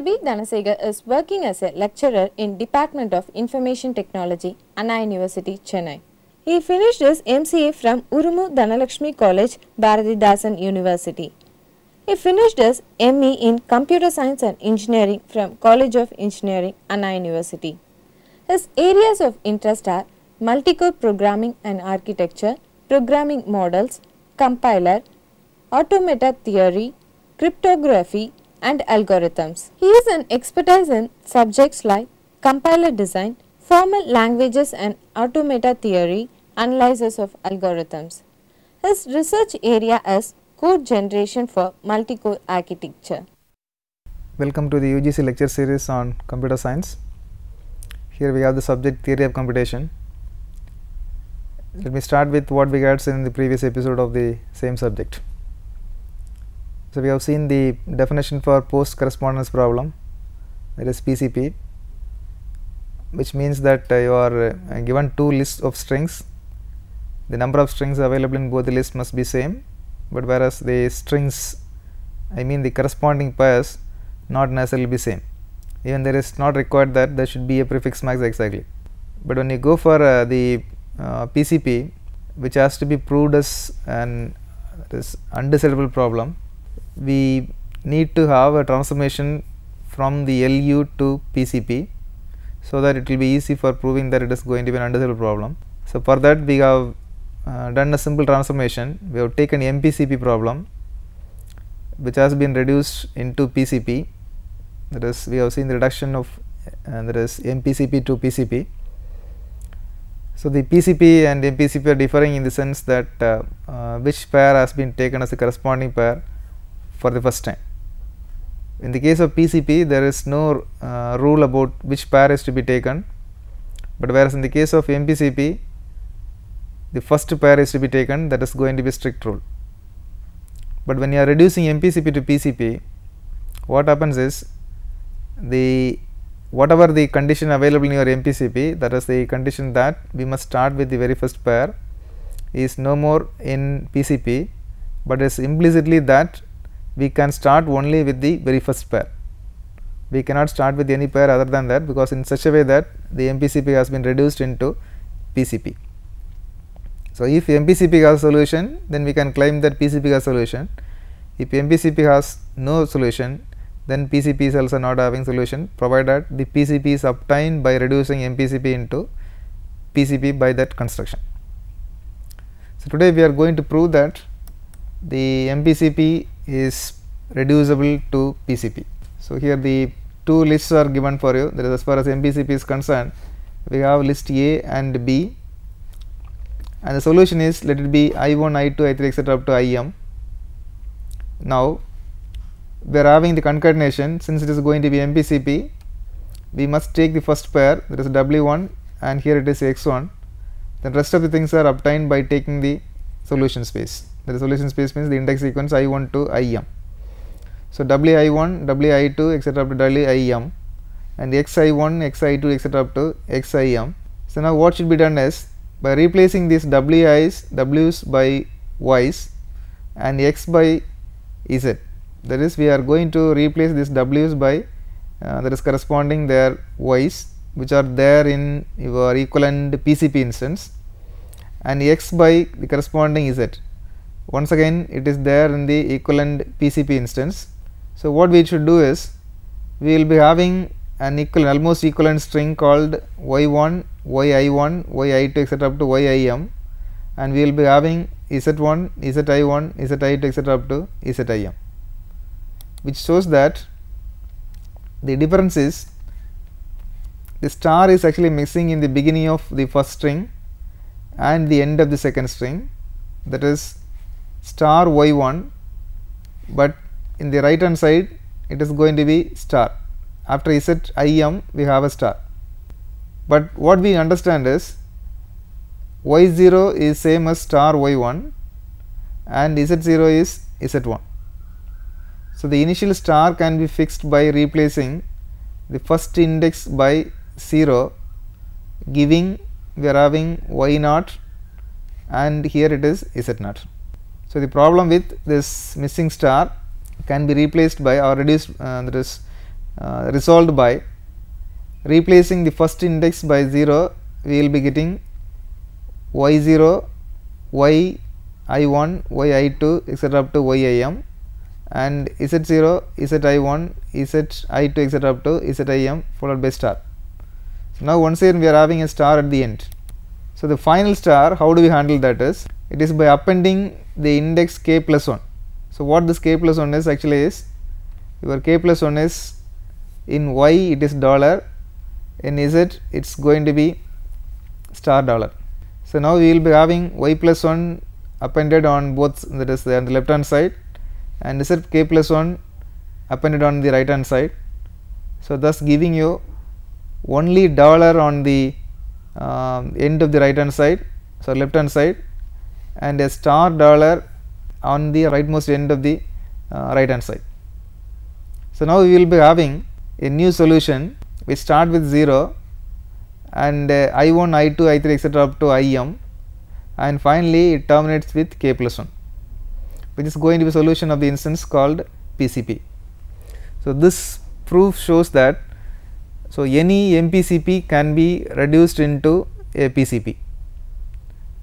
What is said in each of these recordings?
Dhanasegar is working as a lecturer in Department of Information Technology, Anna University, Chennai. He finished his MCA from Urumu Dhanalakshmi College, Bharathidasan University. He finished his ME in Computer Science and Engineering from College of Engineering, Anna University. His areas of interest are multicore programming and architecture, programming models, compiler, automata theory, cryptography, and algorithms. He is an expertise in subjects like compiler design, formal languages and automata theory, analysis of algorithms. His research area is code generation for multi-core architecture. Welcome to the UGC lecture series on computer science. Here we have the subject theory of computation. Let me start with what we had seen in the previous episode of the same subject. So, we have seen the definition for post correspondence problem that is PCP which means that uh, you are uh, given two lists of strings. The number of strings available in both the lists must be same but whereas the strings I mean the corresponding pairs not necessarily be same. Even there is not required that there should be a prefix match exactly. But when you go for uh, the uh, PCP which has to be proved as an this undecidable problem we need to have a transformation from the LU to PCP so that it will be easy for proving that it is going to be an undecidable problem. So, for that we have uh, done a simple transformation we have taken MPCP problem which has been reduced into PCP that is we have seen the reduction of uh, that is MPCP to PCP. So, the PCP and MPCP are differing in the sense that uh, uh, which pair has been taken as a corresponding pair for the first time. In the case of PCP there is no uh, rule about which pair is to be taken, but whereas in the case of MPCP the first pair is to be taken that is going to be strict rule. But when you are reducing MPCP to PCP what happens is the whatever the condition available in your MPCP that is the condition that we must start with the very first pair is no more in PCP, but is implicitly that we can start only with the very first pair. We cannot start with any pair other than that because in such a way that the MPCP has been reduced into PCP. So, if MPCP has solution then we can claim that PCP has solution. If MPCP has no solution then PCP is also not having solution provided the PCP is obtained by reducing MPCP into PCP by that construction. So, today we are going to prove that the MPCP is reducible to PCP. So, here the two lists are given for you that is as far as MPCP is concerned we have list A and B and the solution is let it be I 1, I 2, I 3 etc. up to I m. Now, we are having the concatenation since it is going to be MPCP we must take the first pair that is W 1 and here it is X 1 then rest of the things are obtained by taking the solution space the resolution space means the index sequence I 1 to I m. So, W i 1, W i 2 etc. up to W i m and x i 1, x i 2 etc. up to x i m. So, now what should be done is by replacing these w w's by y's and x by z that is we are going to replace this w's by uh, that is corresponding their y's which are there in your equivalent PCP instance and x by the corresponding z once again it is there in the equivalent PCP instance. So, what we should do is we will be having an equal almost equivalent string called y 1 y i 1 y i 2 etc. up to y i m and we will be having z 1 z i 1 z i 2 etc. up to z i m which shows that the difference is the star is actually missing in the beginning of the first string and the end of the second string that is star y 1, but in the right hand side it is going to be star after z i m we have a star. But what we understand is y 0 is same as star y 1 and z 0 is z 1. So, the initial star can be fixed by replacing the first index by 0 giving we are having y naught and here it is z naught. So, the problem with this missing star can be replaced by or reduced uh, that is uh, resolved by replacing the first index by 0 we will be getting y 0 y i 1 y i 2 etc up to y i m and z 0 z i 1 z i 2 etc up to z i m followed by star. So, now once again we are having a star at the end. So, the final star how do we handle that is it is by appending the index k plus 1. So, what this k plus 1 is actually is your k plus 1 is in y it is dollar in z it is going to be star dollar. So, now we will be having y plus 1 appended on both that is on the left hand side and z k plus 1 appended on the right hand side. So, thus giving you only dollar on the uh, end of the right hand side, so left hand side and a star dollar on the rightmost end of the uh, right hand side. So, now we will be having a new solution which start with 0 and uh, I 1, I 2, I 3 etc. up to I m and finally it terminates with k plus 1 which is going to be solution of the instance called PCP. So, this proof shows that so any MPCP can be reduced into a PCP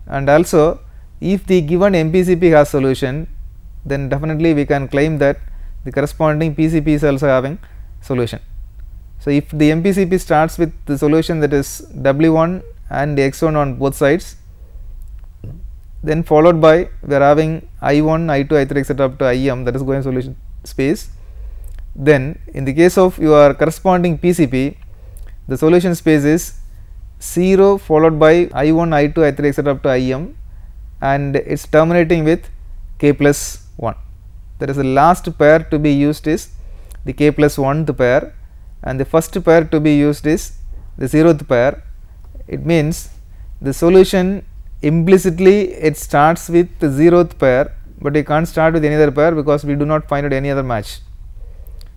and also if the given MPCP has solution then definitely we can claim that the corresponding PCP is also having solution. So, if the MPCP starts with the solution that is W 1 and X 1 on both sides then followed by we are having I 1, I 2, I 3 etc. up to I m that is going solution space. Then in the case of your corresponding PCP the solution space is 0 followed by I 1, I 2, I 3 etc. up to I m and it is terminating with k plus 1. That is the last pair to be used is the k plus 1th pair and the first pair to be used is the 0th pair. It means the solution implicitly it starts with the 0th pair, but we can't start with any other pair because we do not find out any other match.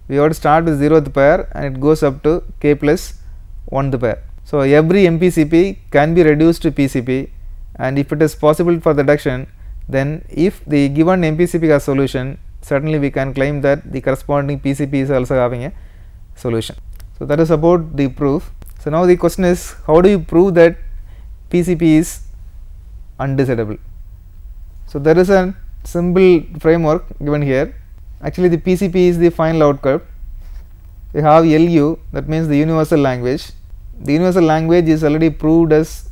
We have to start with 0th pair and it goes up to k plus 1th pair. So, every MPCP can be reduced to PCP and if it is possible for the reduction then if the given MPCP has solution certainly we can claim that the corresponding PCP is also having a solution. So, that is about the proof. So, now the question is how do you prove that PCP is undecidable. So, there is a simple framework given here actually the PCP is the final outcome. We have LU that means the universal language. The universal language is already proved as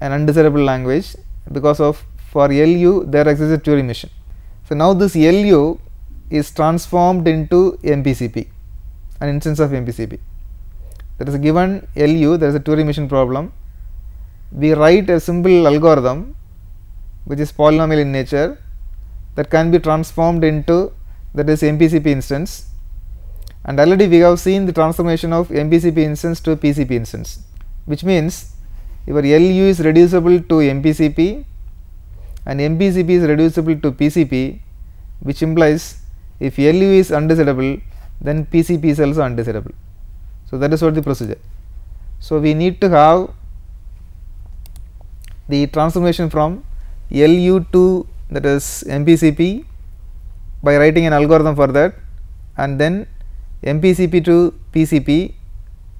an undecidable language because of for LU there exists a Turing machine. So, now this LU is transformed into MPCP an instance of MPCP. There is a given LU there is a Turing machine problem. We write a simple algorithm which is polynomial in nature that can be transformed into that is MPCP instance and already we have seen the transformation of MPCP instance to PCP instance which means your LU is reducible to MPCP and MPCP is reducible to PCP which implies if LU is undecidable then PCP is also undecidable. So, that is what the procedure. So, we need to have the transformation from LU to that is MPCP by writing an algorithm for that and then MPCP to PCP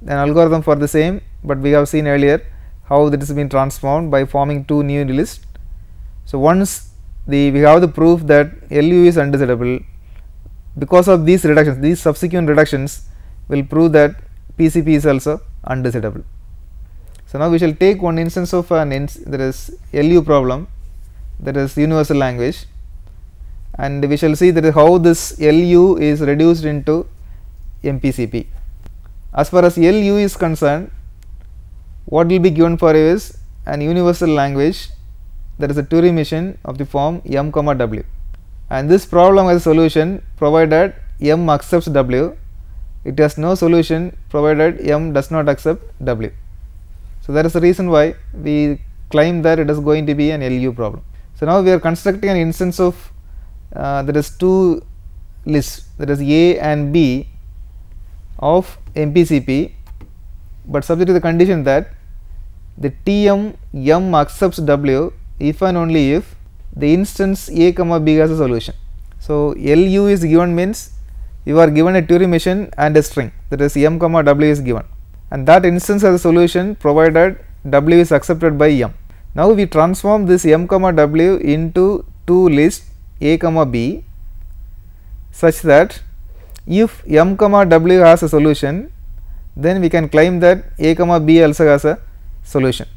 an algorithm for the same, but we have seen earlier how that is been transformed by forming two new lists. So, once the we have the proof that LU is undecidable because of these reductions these subsequent reductions will prove that PCP is also undecidable. So, now we shall take one instance of an ins that is LU problem that is universal language and we shall see that how this LU is reduced into MPCP. As far as LU is concerned what will be given for you is an universal language that is a Turing machine of the form m comma w and this problem has a solution provided m accepts w it has no solution provided m does not accept w. So, that is the reason why we claim that it is going to be an LU problem. So, now we are constructing an instance of uh, that is two lists that is A and B of MPCP, but subject to the condition that the TM m accepts W if and only if the instance A comma B has a solution. So, LU is given means you are given a Turing machine and a string that is m comma w is given and that instance has a solution provided w is accepted by m. Now, we transform this m comma w into two lists a comma b such that if m comma w has a solution then we can claim that a comma b also has a solution.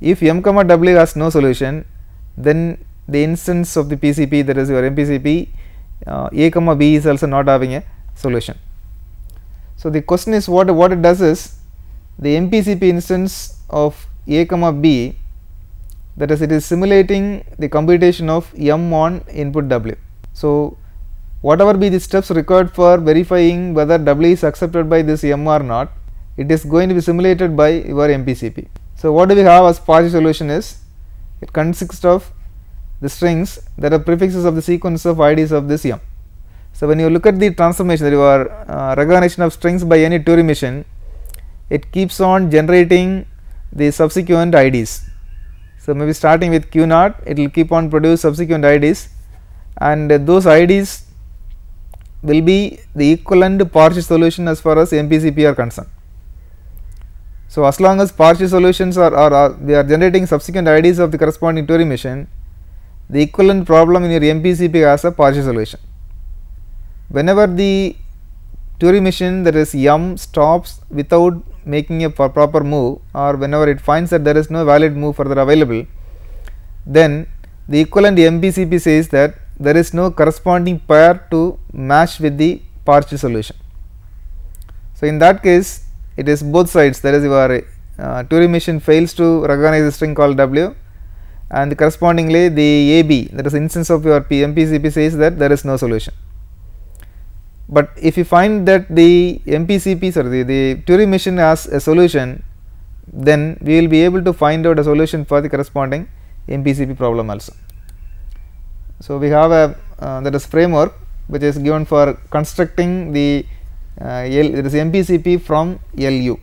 If m comma w has no solution then the instance of the PCP that is your MPCP uh, a comma b is also not having a solution. So, the question is what what it does is the MPCP instance of a comma b that is it is simulating the computation of m on input w. So, whatever be the steps required for verifying whether w is accepted by this m or not it is going to be simulated by your MPCP. So, what do we have as partial solution is it consists of the strings that are prefixes of the sequence of IDs of this m. So, when you look at the transformation that your uh, recognition of strings by any Turing machine it keeps on generating the subsequent IDs. So, maybe starting with q naught it will keep on produce subsequent IDs and uh, those IDs will be the equivalent partial solution as far as MPCP are concerned. So, as long as partial solutions are, are, are they are generating subsequent IDs of the corresponding Turing machine the equivalent problem in your MPCP has a partial solution. Whenever the Turing machine that is m stops without making a proper move or whenever it finds that there is no valid move further available then the equivalent MPCP says that there is no corresponding pair to match with the partial solution. So, in that case it is both sides that is your uh, Turing machine fails to recognize a string called w and correspondingly the AB that is instance of your MPCP says that there is no solution. But if you find that the MPCP sorry the, the Turing machine has a solution then we will be able to find out a solution for the corresponding MPCP problem also. So, we have a uh, that is framework which is given for constructing the uh, L MPCP from LU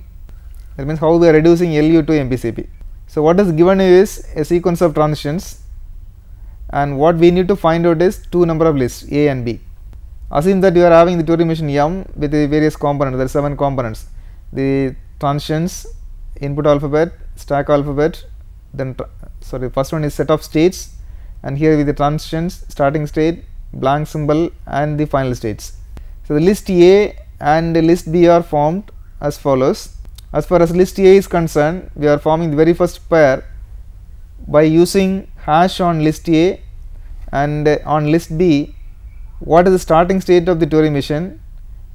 that means how we are reducing LU to MPCP. So, what is given is a sequence of transitions and what we need to find out is two number of lists A and B. Assume that you are having the Turing machine M with the various components there are 7 components the transitions input alphabet stack alphabet then sorry first one is set of states and here with the transitions starting state blank symbol and the final states. So, the list A and list B are formed as follows as far as list A is concerned, we are forming the very first pair by using hash on list A and on list B what is the starting state of the Turing machine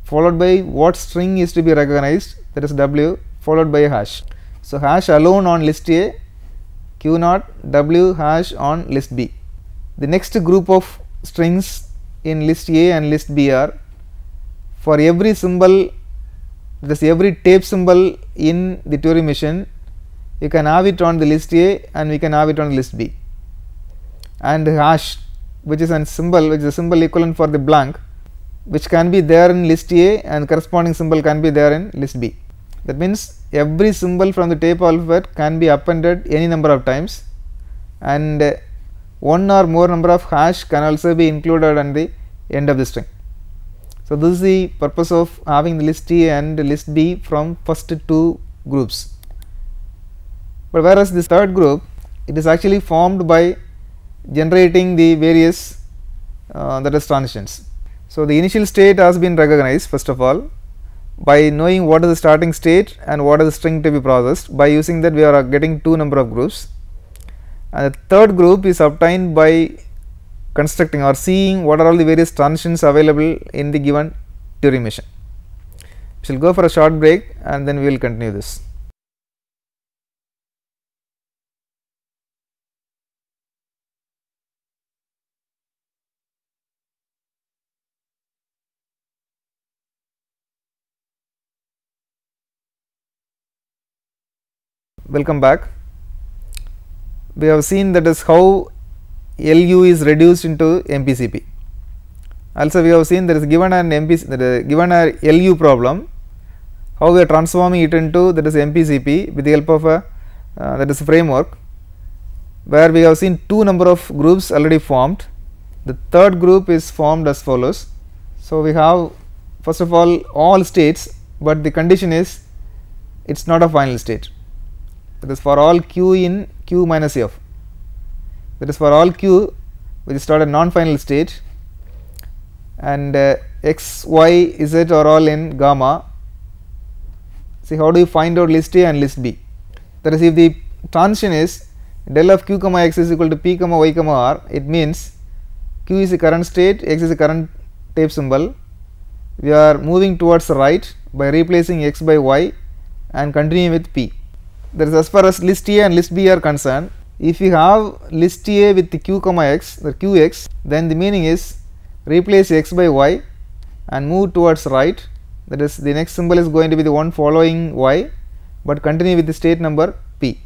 followed by what string is to be recognized that is W followed by a hash. So, hash alone on list A q naught W hash on list B. The next group of strings in list A and list B are for every symbol this every tape symbol in the Turing machine you can have it on the list A and we can have it on the list B and hash which is a symbol which is a symbol equivalent for the blank which can be there in list A and corresponding symbol can be there in list B. That means, every symbol from the tape alphabet can be appended any number of times and one or more number of hash can also be included on the end of the string. So, this is the purpose of having the list A and list B from first two groups. But whereas this third group it is actually formed by generating the various uh, that is transitions. So, the initial state has been recognized first of all by knowing what is the starting state and what is the string to be processed by using that we are getting two number of groups and the third group is obtained by constructing or seeing what are all the various transitions available in the given Turing machine. We shall go for a short break and then we will continue this. Welcome back. We have seen that is how LU is reduced into MPCP. Also we have seen there is given an MPC given a LU problem, how we are transforming it into that is MPCP with the help of a uh, that is framework, where we have seen two number of groups already formed. The third group is formed as follows. So, we have first of all all states, but the condition is it is not a final state that is for all q in q minus f that is for all q which is not a non final state and uh, x, y, z are all in gamma. See how do you find out list A and list B? That is if the transition is del of q comma x is equal to p comma y comma r it means q is the current state x is the current tape symbol. We are moving towards right by replacing x by y and continuing with p. That is as far as list A and list B are concerned if you have list A with the q comma x the qx then the meaning is replace x by y and move towards right that is the next symbol is going to be the one following y but continue with the state number p.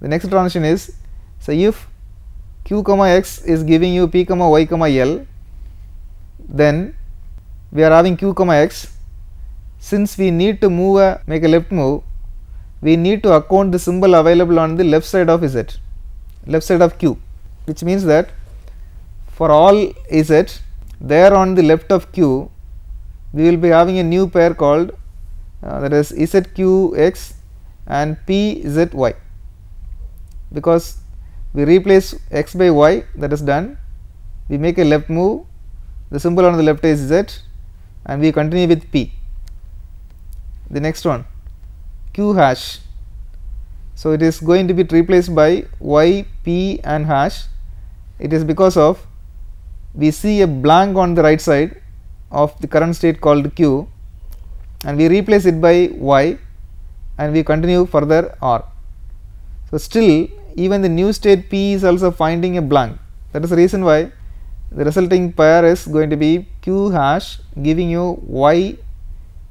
The next transition is so if q comma x is giving you p comma y comma l then we are having q comma x since we need to move a make a left move we need to account the symbol available on the left side of z left side of q which means that for all z there on the left of q we will be having a new pair called uh, that is zqx and pzy because we replace x by y that is done. We make a left move the symbol on the left is z and we continue with p. The next one q hash so it is going to be replaced by y p and hash it is because of we see a blank on the right side of the current state called q and we replace it by y and we continue further r. So, still even the new state p is also finding a blank that is the reason why the resulting pair is going to be q hash giving you y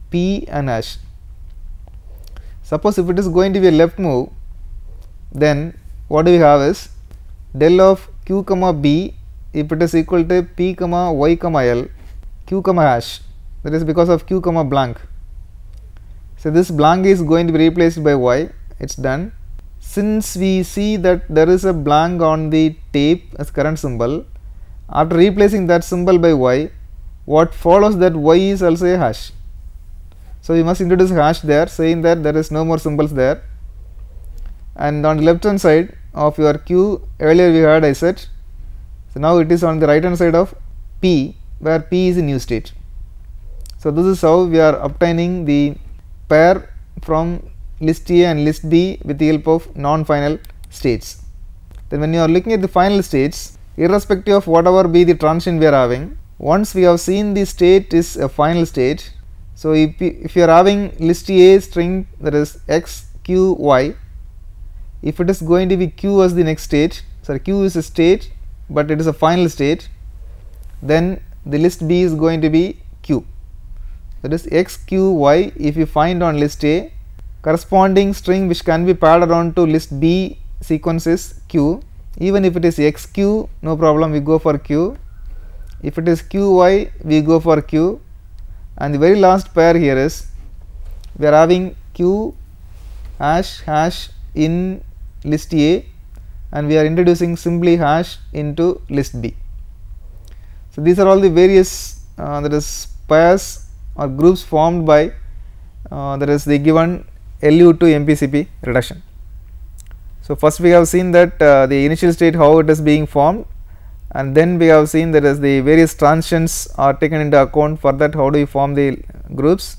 p and hash. Suppose if it is going to be a left move then what do we have is del of q comma b if it is equal to p comma y comma l q comma hash that is because of q comma blank. So, this blank is going to be replaced by y it is done. Since we see that there is a blank on the tape as current symbol after replacing that symbol by y what follows that y is also a hash. So, we must introduce hash there saying that there is no more symbols there and on the left hand side of your q earlier we had I said so, now it is on the right hand side of P where P is a new state. So, this is how we are obtaining the pair from list A and list B with the help of non final states. Then when you are looking at the final states irrespective of whatever be the transition we are having once we have seen the state is a final state. So, if, if you are having list A string that is x q y if it is going to be q as the next state sorry q is a state but it is a final state then the list B is going to be q. That is x q y if you find on list A corresponding string which can be paired around to list B sequences q. Even if it is x q no problem we go for q. If it is q y we go for q and the very last pair here is we are having q hash hash in list A and we are introducing simply hash into list B. So, these are all the various uh, that is pairs or groups formed by uh, that is the given LU to MPCP reduction. So, first we have seen that uh, the initial state how it is being formed and then we have seen that as the various transitions are taken into account. For that how do we form the groups?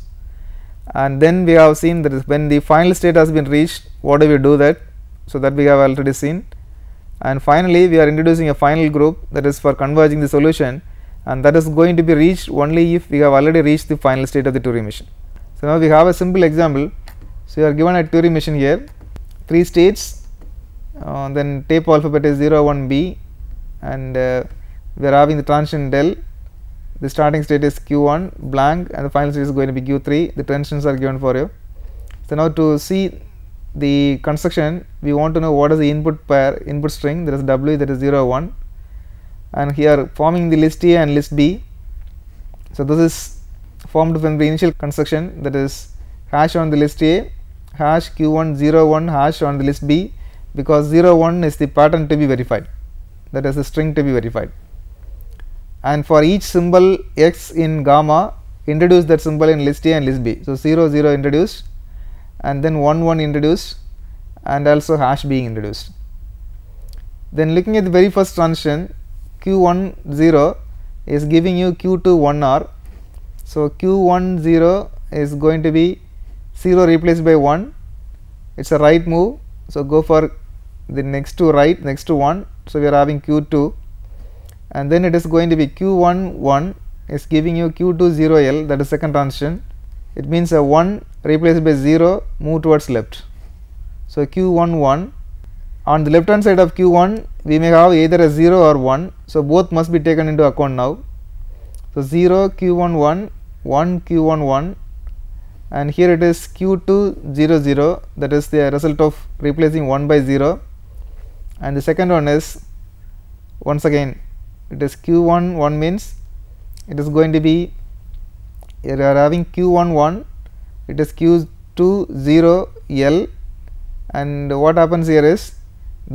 And then we have seen that when the final state has been reached what do we do that. So, that we have already seen. And finally, we are introducing a final group that is for converging the solution. And that is going to be reached only if we have already reached the final state of the Turing machine. So, now we have a simple example. So, you are given a Turing machine here. 3 states. Uh, then tape alphabet is 0 1 b and uh, we are having the transition del the starting state is q1 blank and the final state is going to be q3 the transitions are given for you. So, now to see the construction we want to know what is the input pair input string there is w that is 0 1 and here forming the list A and list B. So, this is formed from the initial construction that is hash on the list A hash q 1 0 1 hash on the list B because 0 1 is the pattern to be verified that is the string to be verified and for each symbol x in gamma introduce that symbol in list A and list B. So, 0 0 introduced and then 1 1 introduced and also hash being introduced. Then looking at the very first transition q 1 0 is giving you q 2 1 r. So, q 1 0 is going to be 0 replaced by 1 it is a right move. So, go for the next to right next to 1. So, we are having q 2 and then it is going to be q 1 1 is giving you q 2 0 l that is second transition. It means a 1 replaced by 0 move towards left. So, q 1 1 on the left hand side of q 1 we may have either a 0 or 1. So, both must be taken into account now. So, 0 q 1 1 1 q 1 1 and here it is q 2 0 0 that is the result of replacing 1 by 0 and the second one is once again it is q 1 1 means it is going to be you are having q 1 1 it is q 2 0 l and what happens here is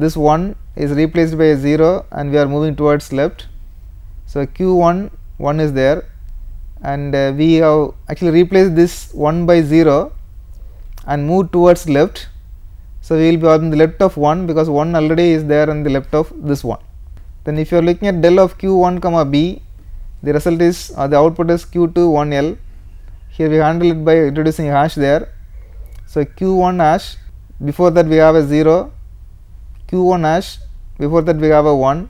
this 1 is replaced by a 0 and we are moving towards left. So, q 1 1 is there and uh, we have actually replaced this 1 by 0 and move towards left. So, we will be on the left of 1 because 1 already is there on the left of this one. Then if you are looking at del of q 1 comma b the result is uh, the output is q 2 1 l here we handle it by introducing hash there. So, q 1 hash before that we have a 0 q 1 hash before that we have a 1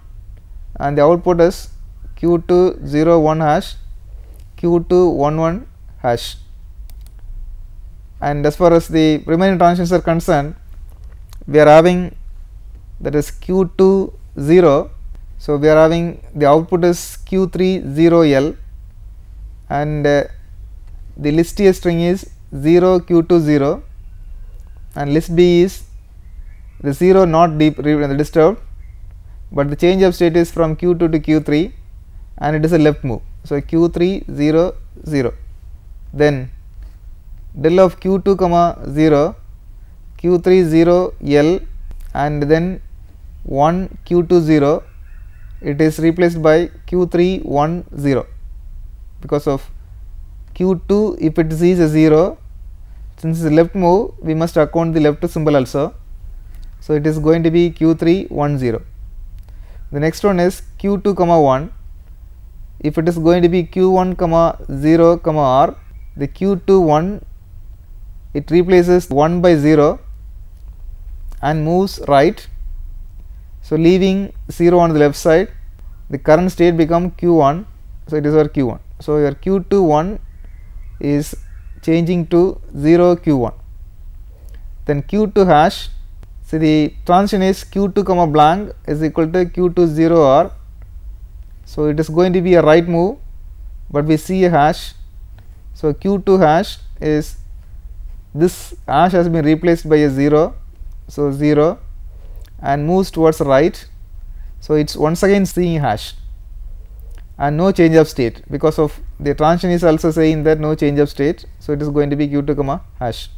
and the output is q 2 0 1 hash q 2 1 1 hash and as far as the remaining transitions are concerned we are having that is q 2 0 so we are having the output is q 3 0 l and uh, the list A string is 0 q 2 0 and list B is the 0 not deep disturbed, but the change of state is from q 2 to q 3 and it is a left move. So, q 3 0 0 then del of q 2 comma 0 q 3 0 l and then 1 q 2 0 it is replaced by q 3 1 0 because of q 2 if it sees a 0 since is left move we must account the left symbol also. So, it is going to be q 3 1 0. The next one is q 2 comma 1 if it is going to be q 1 comma 0 comma r the q 2 1 it replaces 1 by 0 and moves right. So, leaving 0 on the left side the current state become q 1. So, it is our q 1. So, your q 2 1 is changing to 0 q 1 then q 2 hash so the transition is q 2 comma blank is equal to q 2 0 r so it is going to be a right move but we see a hash so q 2 hash is this hash has been replaced by a 0 so 0 and moves towards right so it's once again seeing hash and no change of state because of the transition is also saying that no change of state. So, it is going to be q 2 comma hash,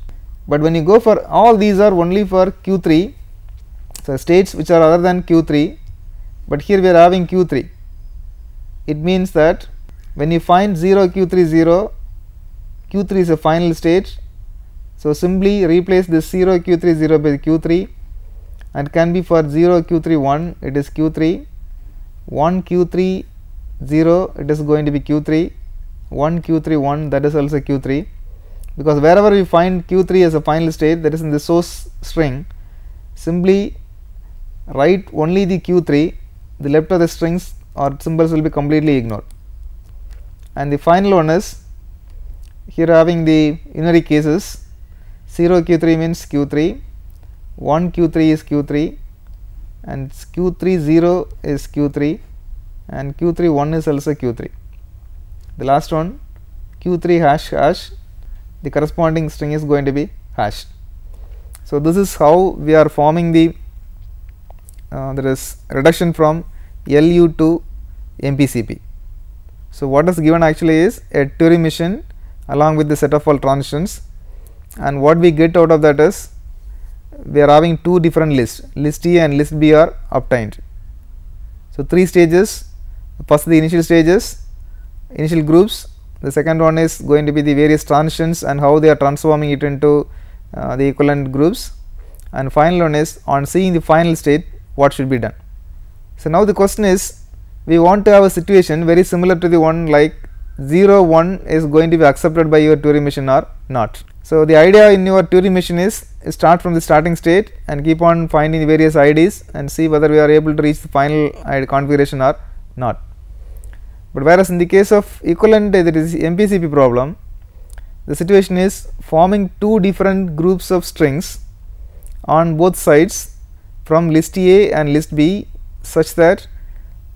but when you go for all these are only for q 3. So, states which are other than q 3, but here we are having q 3. It means that when you find 0 q 3 0, q 3 is a final state. So, simply replace this 0 q 3 0 by q 3 and can be for 0 q 3 1 it is q 3, 1 q 3 0 it is going to be q 3 1 q 3 1 that is also q 3 because wherever we find q 3 as a final state that is in the source string simply write only the q 3 the left of the strings or symbols will be completely ignored. And the final one is here having the unary cases 0 q 3 means q 3 1 q 3 is q 3 and q 3 0 is q 3 and q 3 1 is also q 3. The last one q 3 hash hash the corresponding string is going to be hash. So, this is how we are forming the uh, there is reduction from LU to MPCP. So, what is given actually is a Turing machine along with the set of all transitions and what we get out of that is we are having two different lists list A and list B are obtained. So, three stages first the initial stages initial groups the second one is going to be the various transitions and how they are transforming it into uh, the equivalent groups and final one is on seeing the final state what should be done. So, now the question is we want to have a situation very similar to the one like 0 1 is going to be accepted by your Turing machine or not. So, the idea in your Turing machine is start from the starting state and keep on finding the various IDs and see whether we are able to reach the final configuration or not. But whereas in the case of equivalent that is MPCP problem, the situation is forming two different groups of strings on both sides from list A and list B such that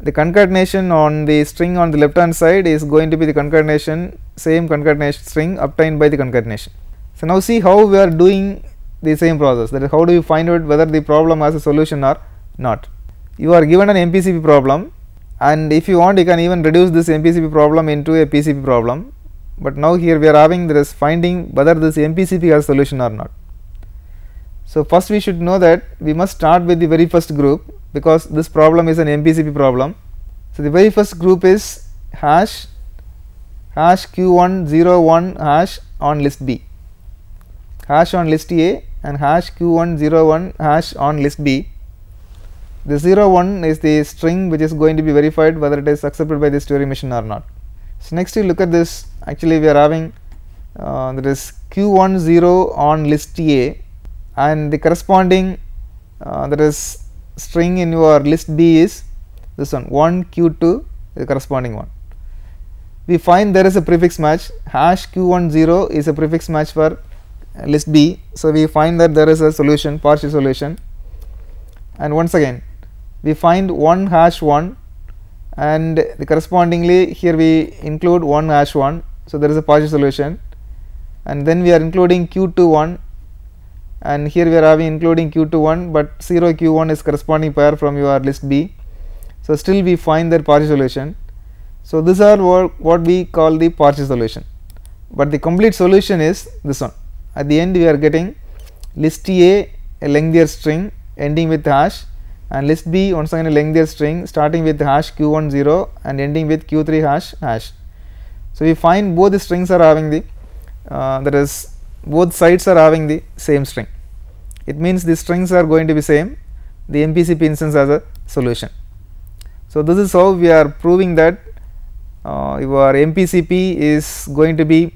the concatenation on the string on the left hand side is going to be the concatenation same concatenation string obtained by the concatenation. So, now see how we are doing the same process that is how do you find out whether the problem has a solution or not. You are given an MPCP problem and if you want you can even reduce this MPCP problem into a PCP problem, but now here we are having this finding whether this MPCP has solution or not. So, first we should know that we must start with the very first group because this problem is an MPCP problem. So, the very first group is hash hash q1 0 1 hash on list B, hash on list A and hash q1 0 1 hash on list B. The 0 1 is the string which is going to be verified whether it is accepted by this Turing machine or not. So, next you look at this actually we are having uh, that is q1 0 on list A and the corresponding uh, that is string in your list B is this one 1 q2 the corresponding one. We find there is a prefix match hash q1 0 is a prefix match for list B. So, we find that there is a solution partial solution and once again we find 1 hash 1 and the correspondingly here we include 1 hash 1. So, there is a partial solution and then we are including q2 1 and here we are having including q2 1, but 0 q 1 is corresponding pair from your list B. So, still we find that partial solution. So, these are what, what we call the partial solution, but the complete solution is this one at the end we are getting list A a lengthier string ending with hash and list B once again a lengthier string starting with hash q1 0 and ending with q3 hash hash. So, we find both the strings are having the uh, that is both sides are having the same string. It means the strings are going to be same the MPCP instance as a solution. So, this is how we are proving that uh, your MPCP is going to be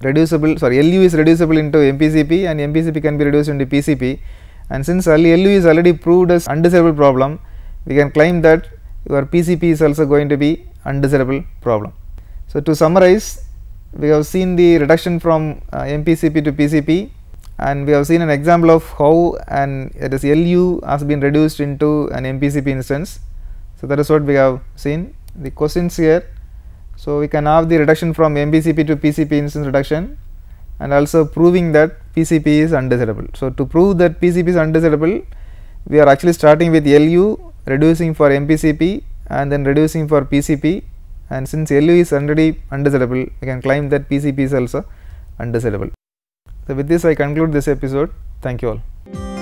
reducible sorry LU is reducible into MPCP and MPCP can be reduced into PCP and since LU is already proved as undecidable problem we can claim that your PCP is also going to be undecidable problem. So, to summarize we have seen the reduction from uh, MPCP to PCP and we have seen an example of how an LU has been reduced into an MPCP instance. So, that is what we have seen the questions here. So, we can have the reduction from MPCP to PCP instance reduction and also proving that PCP is undecidable. So, to prove that PCP is undecidable we are actually starting with LU reducing for MPCP and then reducing for PCP and since LU is already undecidable we can claim that PCP is also undesirable. So, with this I conclude this episode thank you all.